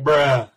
Bruh.